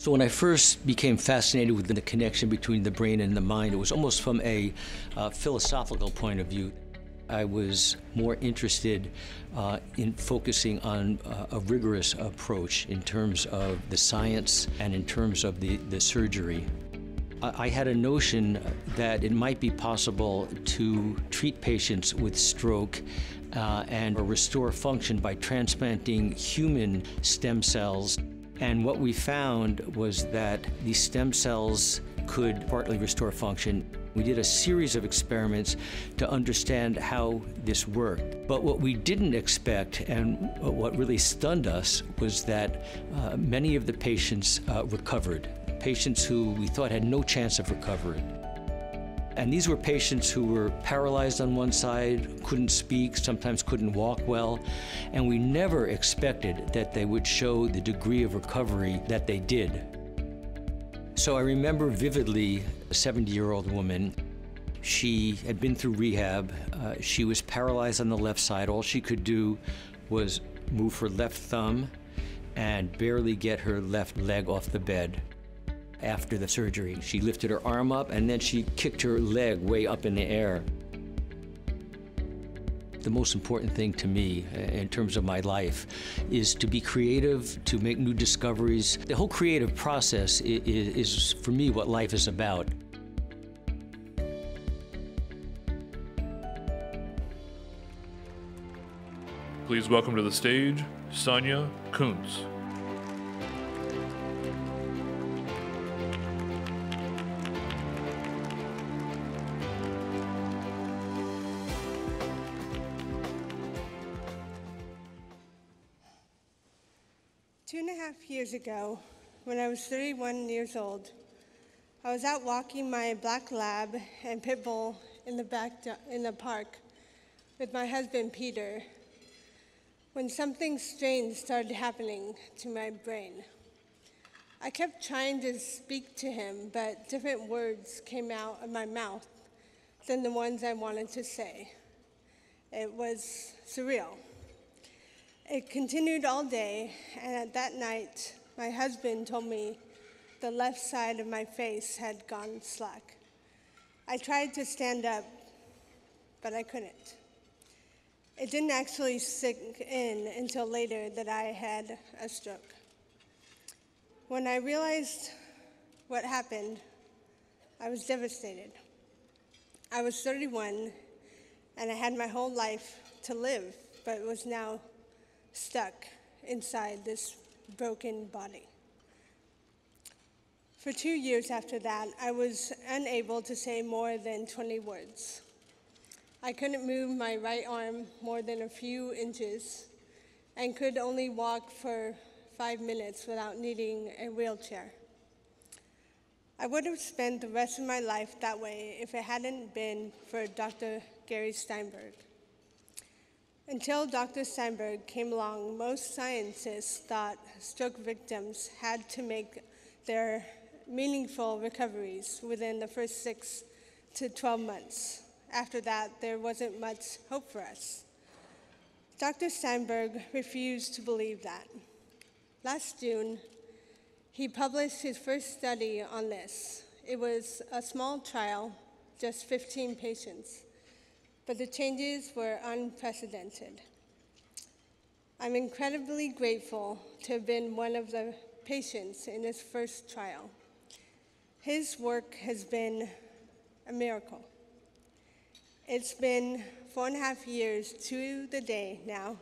So when I first became fascinated with the connection between the brain and the mind, it was almost from a uh, philosophical point of view. I was more interested uh, in focusing on uh, a rigorous approach in terms of the science and in terms of the, the surgery. I had a notion that it might be possible to treat patients with stroke uh, and restore function by transplanting human stem cells and what we found was that these stem cells could partly restore function. We did a series of experiments to understand how this worked. But what we didn't expect and what really stunned us was that uh, many of the patients uh, recovered, patients who we thought had no chance of recovery. And these were patients who were paralyzed on one side, couldn't speak, sometimes couldn't walk well, and we never expected that they would show the degree of recovery that they did. So I remember vividly a 70 year old woman. She had been through rehab. Uh, she was paralyzed on the left side. All she could do was move her left thumb and barely get her left leg off the bed after the surgery. She lifted her arm up and then she kicked her leg way up in the air. The most important thing to me uh, in terms of my life is to be creative, to make new discoveries. The whole creative process is, is for me, what life is about. Please welcome to the stage Sonia Coontz. Two and a half years ago, when I was 31 years old, I was out walking my black lab and pit bull in the back in the park with my husband Peter when something strange started happening to my brain. I kept trying to speak to him, but different words came out of my mouth than the ones I wanted to say. It was surreal. It continued all day, and at that night, my husband told me the left side of my face had gone slack. I tried to stand up, but I couldn't. It didn't actually sink in until later that I had a stroke. When I realized what happened, I was devastated. I was 31 and I had my whole life to live, but it was now stuck inside this broken body. For two years after that, I was unable to say more than 20 words. I couldn't move my right arm more than a few inches and could only walk for five minutes without needing a wheelchair. I would have spent the rest of my life that way if it hadn't been for Dr. Gary Steinberg. Until Dr. Steinberg came along, most scientists thought stroke victims had to make their meaningful recoveries within the first six to 12 months. After that, there wasn't much hope for us. Dr. Steinberg refused to believe that. Last June, he published his first study on this. It was a small trial, just 15 patients but the changes were unprecedented. I'm incredibly grateful to have been one of the patients in this first trial. His work has been a miracle. It's been four and a half years to the day now,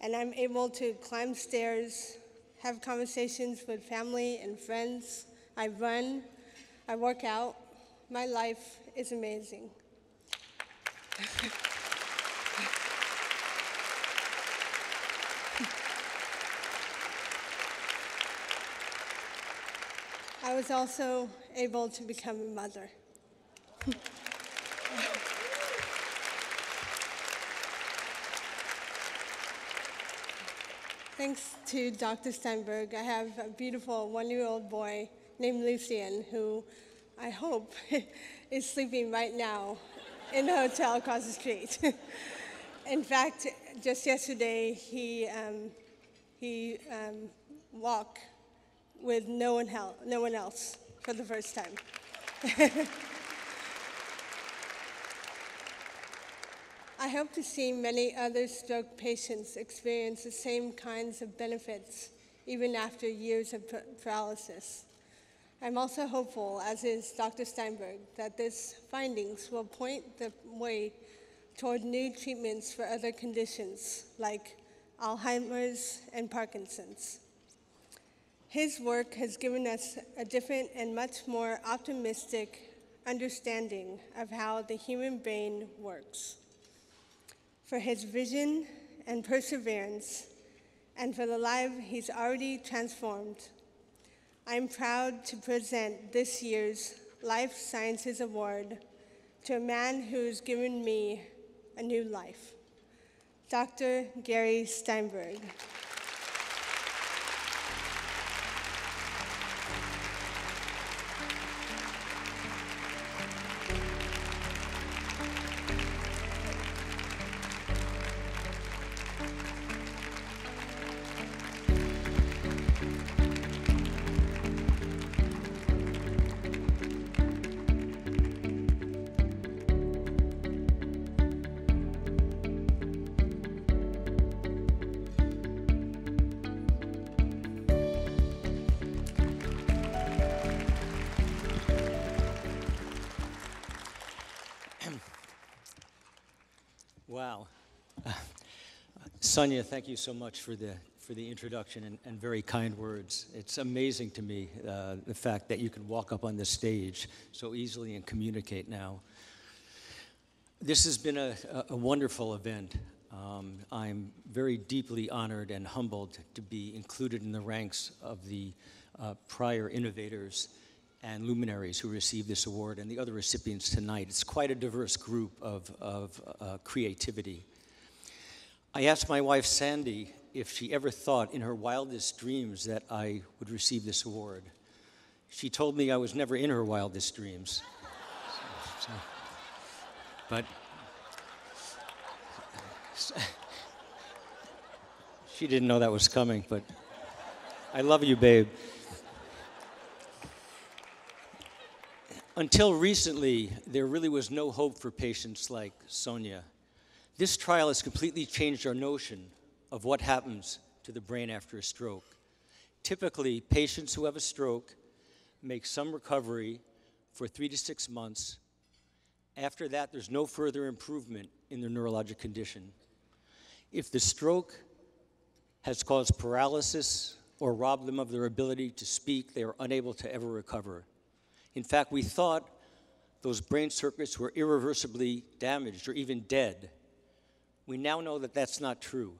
and I'm able to climb stairs, have conversations with family and friends. I run, I work out. My life is amazing. I was also able to become a mother. Thanks to Dr. Steinberg, I have a beautiful one year old boy named Lucian who I hope is sleeping right now in the hotel across the street. in fact, just yesterday, he, um, he um, walked with no one, hel- no one else for the first time. I hope to see many other stroke patients experience the same kinds of benefits even after years of paralysis. I'm also hopeful, as is Dr. Steinberg, that these findings will point the way toward new treatments for other conditions like Alzheimer's and Parkinson's. His work has given us a different and much more optimistic understanding of how the human brain works. For his vision and perseverance, and for the life he's already transformed, I'm proud to present this year's Life Sciences Award to a man who's given me a new life, Dr. Gary Steinberg. Wow. Sonia, thank you so much for the, for the introduction and, and very kind words. It's amazing to me uh, the fact that you can walk up on this stage so easily and communicate now. This has been a, a, a wonderful event. Um, I'm very deeply honored and humbled to be included in the ranks of the uh, prior innovators and luminaries who received this award and the other recipients tonight. It's quite a diverse group of, of uh, creativity. I asked my wife Sandy if she ever thought in her wildest dreams that I would receive this award. She told me I was never in her wildest dreams. So- so- but she didn't know that was coming, but I love you, babe. Until recently, there really was no hope for patients like Sonia. This trial has completely changed our notion of what happens to the brain after a stroke. Typically, patients who have a stroke make some recovery for three to six months. After that, there's no further improvement in their neurologic condition. If the stroke has caused paralysis or robbed them of their ability to speak, they are unable to ever recover. In fact, we thought those brain circuits were irreversibly damaged or even dead. We now know that that's not true.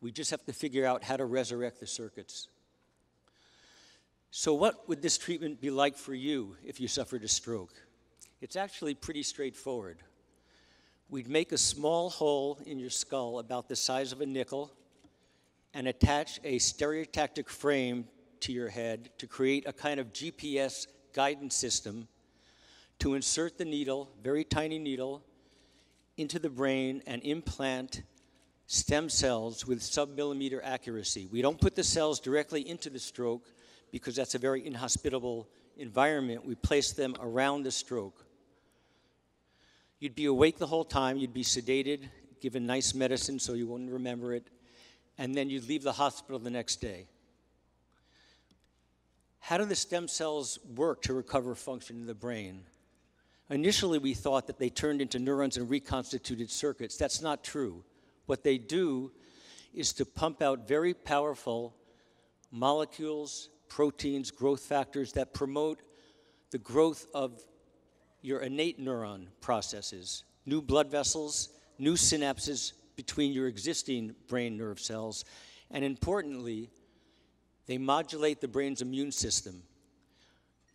We just have to figure out how to resurrect the circuits. So, what would this treatment be like for you if you suffered a stroke? It's actually pretty straightforward. We'd make a small hole in your skull about the size of a nickel and attach a stereotactic frame to your head to create a kind of GPS guidance system to insert the needle, very tiny needle, into the brain and implant stem cells with submillimeter accuracy. We don't put the cells directly into the stroke because that's a very inhospitable environment. We place them around the stroke. You'd be awake the whole time, you'd be sedated, given nice medicine so you wouldn't remember it, and then you'd leave the hospital the next day. How do the stem cells work to recover function in the brain? Initially, we thought that they turned into neurons and reconstituted circuits. That's not true. What they do is to pump out very powerful molecules, proteins, growth factors that promote the growth of your innate neuron processes, new blood vessels, new synapses between your existing brain nerve cells, and importantly, they modulate the brain's immune system.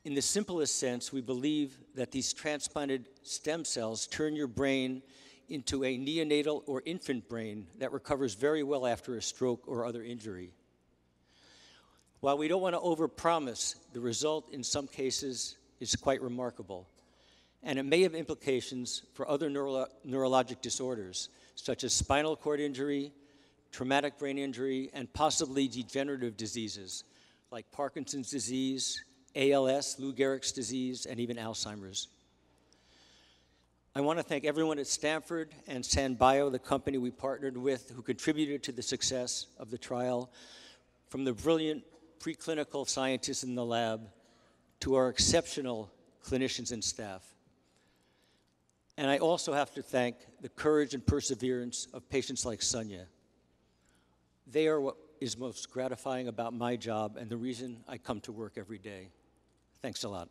In the simplest sense, we believe that these transplanted stem cells turn your brain into a neonatal or infant brain that recovers very well after a stroke or other injury. While we don't want to overpromise, the result in some cases is quite remarkable. And it may have implications for other neuro- neurologic disorders, such as spinal cord injury, traumatic brain injury, and possibly degenerative diseases like Parkinson's disease, ALS, Lou Gehrig's disease, and even Alzheimer's. I want to thank everyone at Stanford and SanBio, the company we partnered with, who contributed to the success of the trial, from the brilliant preclinical scientists in the lab to our exceptional clinicians and staff. And I also have to thank the courage and perseverance of patients like Sonia. They are what is most gratifying about my job and the reason I come to work every day. Thanks a lot.